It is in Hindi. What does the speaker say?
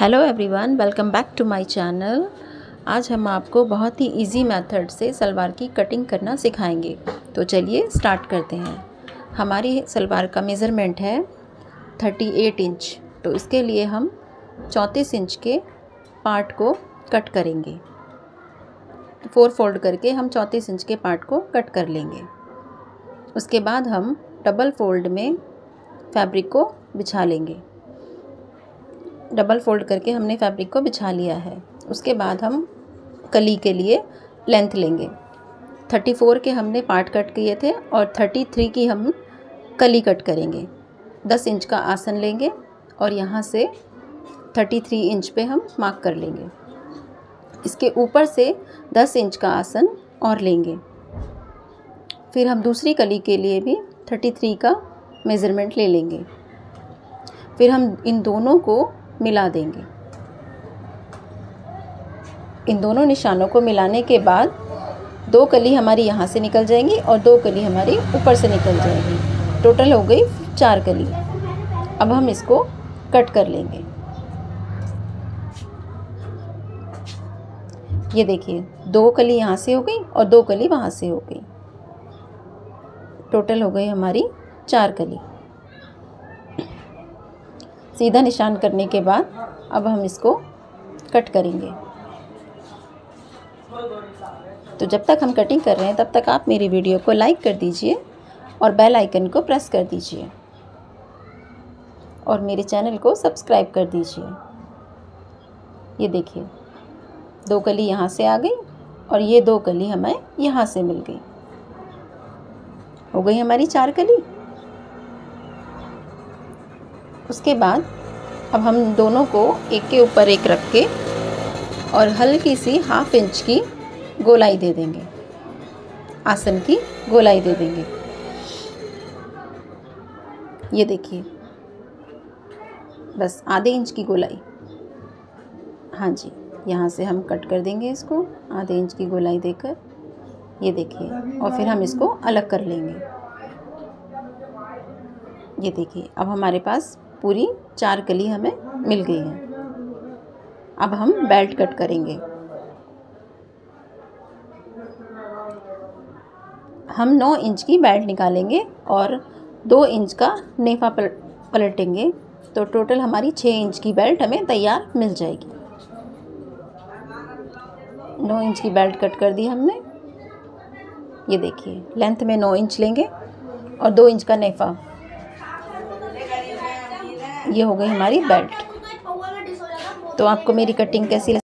Hello everyone welcome back to my channel आज हम आपको बहुत ही इजी मेथड से सलवार की कटिंग करना सिखाएँगे। तो चलिए स्टार्ट करते हैं। हमारी सलवार का मेज़रमेंट है 38 इंच तो इसके लिए हम चौंतीस इंच के पार्ट को कट करेंगे। फोर फोल्ड करके हम चौंतीस इंच के पार्ट को कट कर लेंगे। उसके बाद हम डबल फोल्ड में फैब्रिक को बिछा लेंगे। डबल फोल्ड करके हमने फैब्रिक को बिछा लिया है। उसके बाद हम कली के लिए लेंथ लेंगे। थर्टी फोर के हमने पार्ट कट किए थे और थर्टी थ्री की हम कली कट करेंगे। दस इंच का आसन लेंगे और यहाँ से थर्टी थ्री इंच पे हम मार्क कर लेंगे। इसके ऊपर से दस इंच का आसन और लेंगे। फिर हम दूसरी कली के लिए भी थर्टी थ्री का मेज़रमेंट ले लेंगे। फिर हम इन दोनों को मिला देंगे। इन दोनों निशानों को मिलाने के बाद दो कली हमारी यहाँ से निकल जाएँगी और दो कली हमारी ऊपर से निकल जाएगी। टोटल हो गई चार कली। अब हम इसको कट कर लेंगे। ये देखिए, दो कली यहाँ से हो गई और दो कली वहाँ से हो गई। टोटल हो गई हमारी चार कली। सीधा निशान करने के बाद अब हम इसको कट करेंगे। तो जब तक हम कटिंग कर रहे हैं, तब तक आप मेरी वीडियो को लाइक कर दीजिए और बेल आइकन को प्रेस कर दीजिए और मेरे चैनल को सब्सक्राइब कर दीजिए। ये देखिए, दो कली यहाँ से आ गई और ये दो कली हमें यहाँ से मिल गई। हो गई हमारी चार कली? उसके बाद अब हम दोनों को एक के ऊपर एक रख के और हल्की सी हाफ़ इंच की गोलाई दे देंगे। आसन की गोलाई दे देंगे। ये देखिए। बस आधे इंच की गोलाई। हाँ जी, यहाँ से हम कट कर देंगे इसको, आधे इंच की गोलाई देकर। ये देखिए, और फिर हम इसको अलग कर लेंगे। ये देखिए, अब हमारे पास पूरी चार कली हमें मिल गई है। अब हम बेल्ट कट करेंगे। हम नौ इंच की बेल्ट निकालेंगे और दो इंच का नेफा पलटेंगे तो टोटल हमारी छः इंच की बेल्ट हमें तैयार मिल जाएगी। नौ इंच की बेल्ट कट कर दी हमने। ये देखिए लेंथ में नौ इंच लेंगे और दो इंच का नेफा। ये हो गई हमारी बेल्ट। तो आपको मेरी कटिंग कैसी